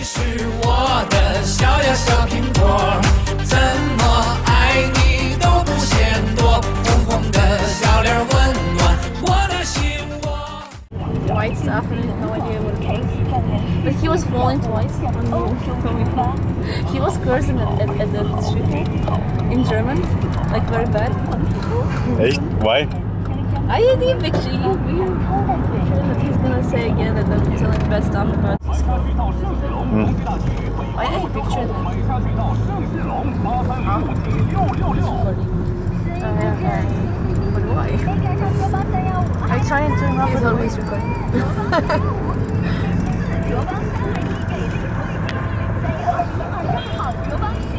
你是我的小呀小苹果，怎么爱你都不嫌多，红红的小脸温暖我的心窝。 white stuff and I had no idea what it was. But he was falling twice He was cursing at, at, at the street in German, like very bad. Echt? Why? I didn't picture you. But he's gonna say again that I'm telling bad stuff about his I I pictured him. Yeah, yeah. But why? I try and turn off He's always recording.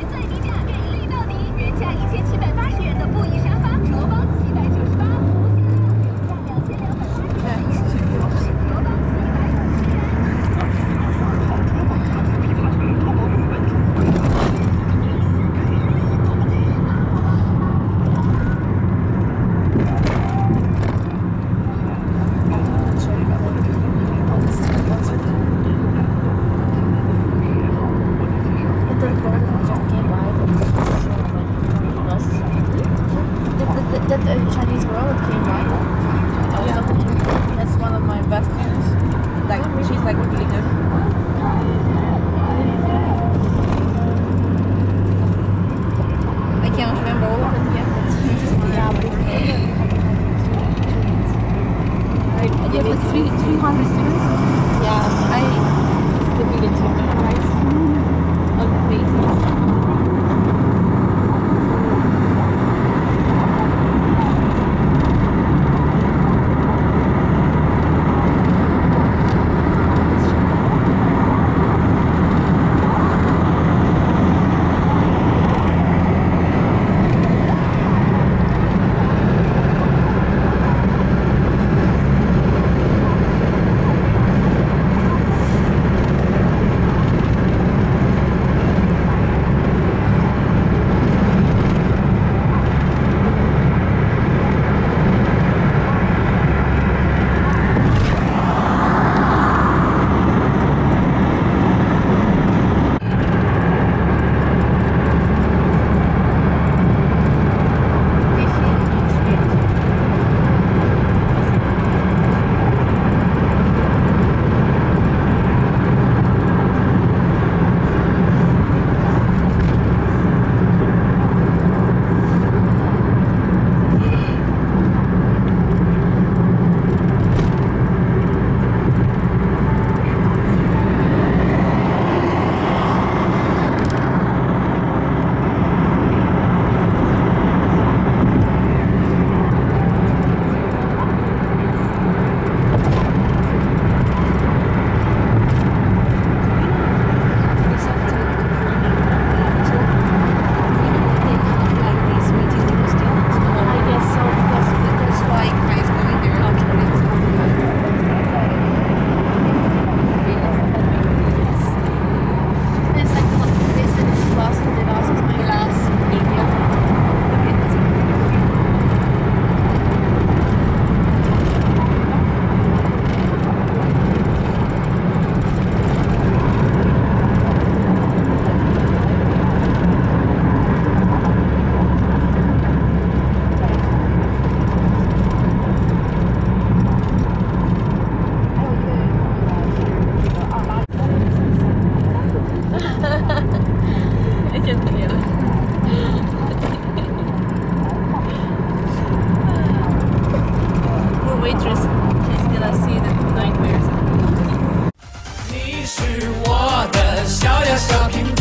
That Chinese girl that came by, I was talking to her. That's one of my best friends. Like she's like really good. I can't remember all of them yet, yeah, I, have like three, 300 students? I can't believe it. Poor waitress, she's gonna see the nightmares. 你是我的小呀小苹果，怎